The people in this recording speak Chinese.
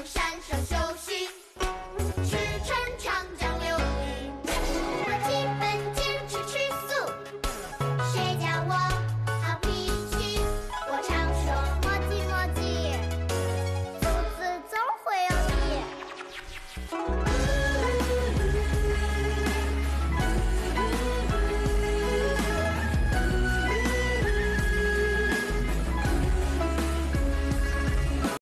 山上休息